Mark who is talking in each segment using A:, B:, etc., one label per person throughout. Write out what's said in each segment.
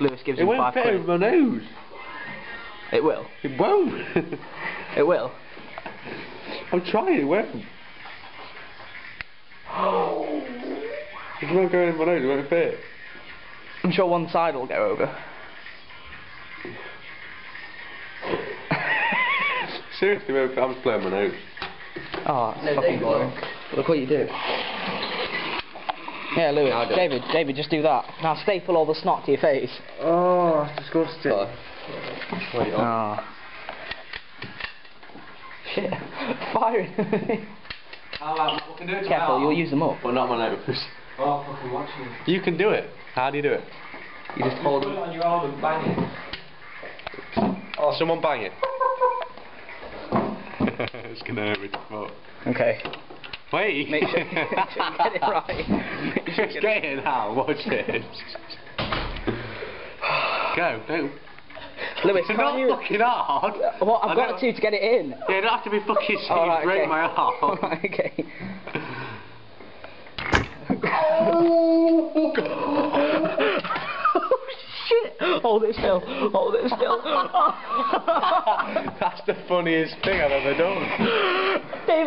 A: Lewis gives
B: It
A: him
B: won't
A: five
B: fit
A: quid.
B: over my nose.
A: It will.
B: It won't.
A: It will.
B: I'm trying, it won't. It's not going in my nose, it won't fit.
A: I'm sure one side will go over.
B: Seriously, it. I'm just playing my nose.
A: Oh, it's
C: No,
A: fucking
C: David,
A: boring.
C: Look what you do.
A: Yeah, Lewis.
B: I'll it.
A: David, David, just do that. Now staple all the snot to your face.
B: Oh, it's disgusting. Wait, oh.
A: Oh. Shit. Firing. Um, Careful, you'll use them up.
B: But not my nose.
C: Oh, fucking watching you.
B: You can do it. How do you do it?
A: You just hold
C: it on your arm and bang it.
B: Oh, someone bang it. it's gonna hurt me to fuck.
A: Okay.
B: Wait.
A: Make sure, make sure you get it right. Sure get it
B: getting now. Watch this. Go. Don't.
A: Lewis,
B: It's
A: can't you...
B: fucking hard.
A: What? I've
B: I
A: got to to get it in.
B: Yeah, you don't have to be fucking.
A: All right,
B: break
A: okay.
B: my arm.
A: Okay. oh shit! Hold it still. Hold it still.
B: That's the funniest thing I've ever done.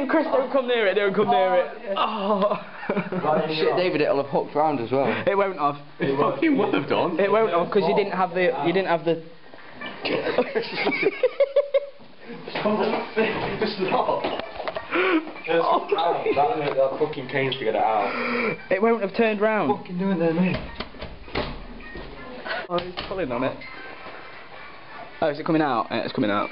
A: David, Chris, don't come near it. Don't come near oh, it. Oh.
C: Shit, David, it'll have hooked round as well.
A: It won't have.
B: It fucking would have done.
A: It won't have because you didn't have the. You didn't have the.
B: it's not. that, that fucking canes to get it out.
A: It won't have turned round.
C: Fucking doing that, mate.
A: Oh, he's pulling on it. Oh, is it coming out? Yeah, it's coming out.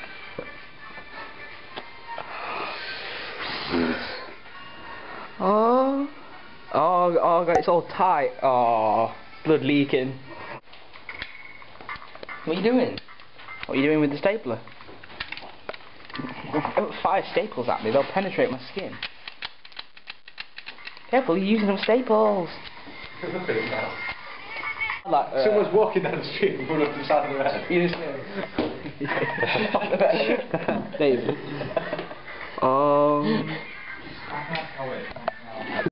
A: Oh. Oh, oh, God, it's all tight. Oh, blood leaking.
C: What are you doing?
A: What are you doing with the stapler? Don't fire staples at me, they'll penetrate my skin. Careful, you're using them staples.
B: Look at it now.
A: Like, uh,
B: Someone's walking down the street and run up the side of the head.
A: You just David.